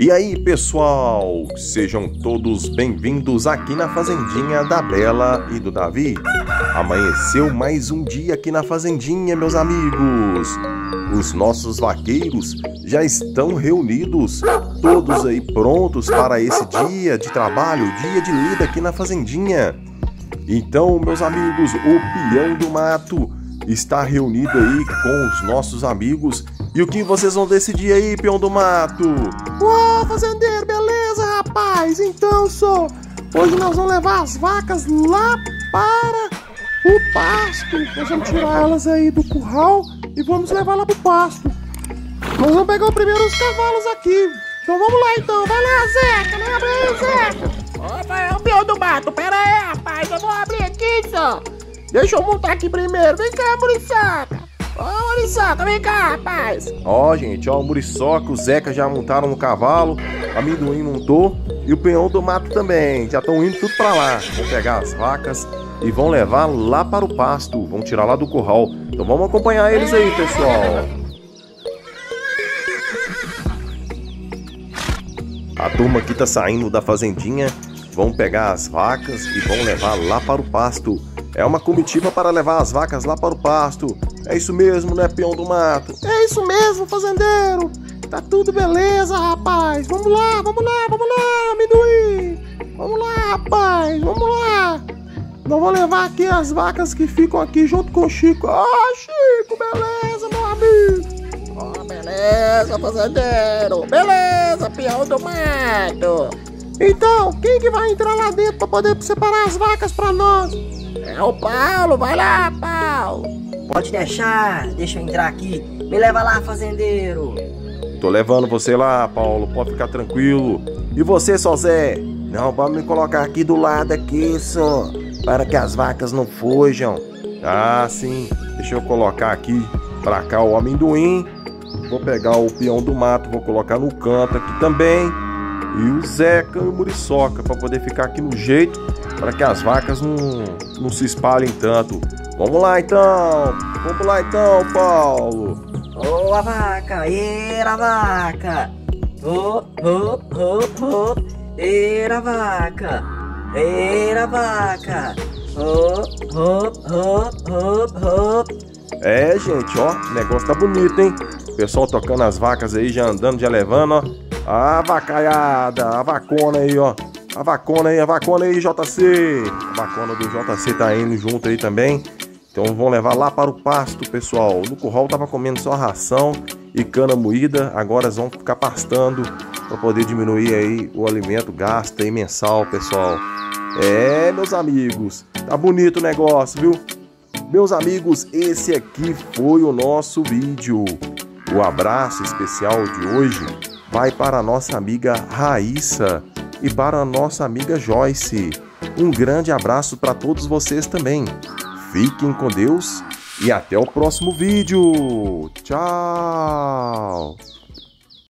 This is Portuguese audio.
E aí, pessoal? Sejam todos bem-vindos aqui na Fazendinha da Bela e do Davi. Amanheceu mais um dia aqui na Fazendinha, meus amigos. Os nossos vaqueiros já estão reunidos, todos aí prontos para esse dia de trabalho, dia de lida aqui na Fazendinha. Então, meus amigos, o peão do mato está reunido aí com os nossos amigos. E o que vocês vão decidir aí, peão do mato? Uau, fazendeiro, beleza, rapaz? Então, só, hoje nós vamos levar as vacas lá para o pasto. Nós vamos tirar elas aí do curral e vamos levar lá pro pasto. Nós vamos pegar primeiro os cavalos aqui. Então vamos lá então, vai lá, Zeca, né? Abre aí, Zeca. Opa, é o peão do mato, pera aí, rapaz, eu vou abrir aqui só. Deixa eu montar aqui primeiro. Vem cá, Muriçoca. Ô, Muriçoca, vem cá, rapaz. Ó, gente, ó, o Muriçoca, o Zeca já montaram no cavalo, a amendoim montou e o peão do mato também. Já estão indo tudo pra lá. Vão pegar as vacas e vão levar lá para o pasto. Vão tirar lá do curral. Então vamos acompanhar eles aí, pessoal. A turma aqui tá saindo da fazendinha, vão pegar as vacas e vão levar lá para o pasto. É uma comitiva para levar as vacas lá para o pasto. É isso mesmo, né, peão do mato? É isso mesmo, fazendeiro. Tá tudo beleza, rapaz. Vamos lá, vamos lá, vamos lá, amendoim. Vamos lá, rapaz, vamos lá. Nós vamos levar aqui as vacas que ficam aqui junto com o Chico. Ah, oh, Chico, beleza, meu amigo. Oh, beleza, fazendeiro. Beleza, peão do mato. Então, quem que vai entrar lá dentro para poder separar as vacas para nós? É o Paulo, vai lá, Paulo. Pode deixar, deixa eu entrar aqui. Me leva lá, fazendeiro. Tô levando você lá, Paulo, pode ficar tranquilo. E você, só Zé? Não, vamos me colocar aqui do lado aqui, só. Para que as vacas não fujam. Ah, sim. Deixa eu colocar aqui pra cá o amendoim. Vou pegar o peão do mato, vou colocar no canto aqui também. E o Zeca e o Muriçoca para poder ficar aqui no jeito para que as vacas não, não se espalhem tanto. Vamos lá então! Vamos lá então, Paulo! Ô, oh, a vaca! Eira, vaca! Ô, ô, ô, ô! Eira, vaca! Eira, vaca! Ô, ô, ô, ô, ô! É, gente, ó, o negócio tá bonito, hein? O pessoal tocando as vacas aí, já andando, já levando, ó. A vacaiada, a vacona aí, ó. A vacona aí, a vacona aí, JC. A vacona do JC tá indo junto aí também. Então vão levar lá para o pasto, pessoal. No curral tava comendo só ração e cana moída. Agora vão ficar pastando para poder diminuir aí o alimento gasto aí mensal, pessoal. É, meus amigos, tá bonito o negócio, viu? Meus amigos, esse aqui foi o nosso vídeo. O abraço especial de hoje vai para a nossa amiga Raíssa e para a nossa amiga Joyce. Um grande abraço para todos vocês também. Fiquem com Deus e até o próximo vídeo. Tchau!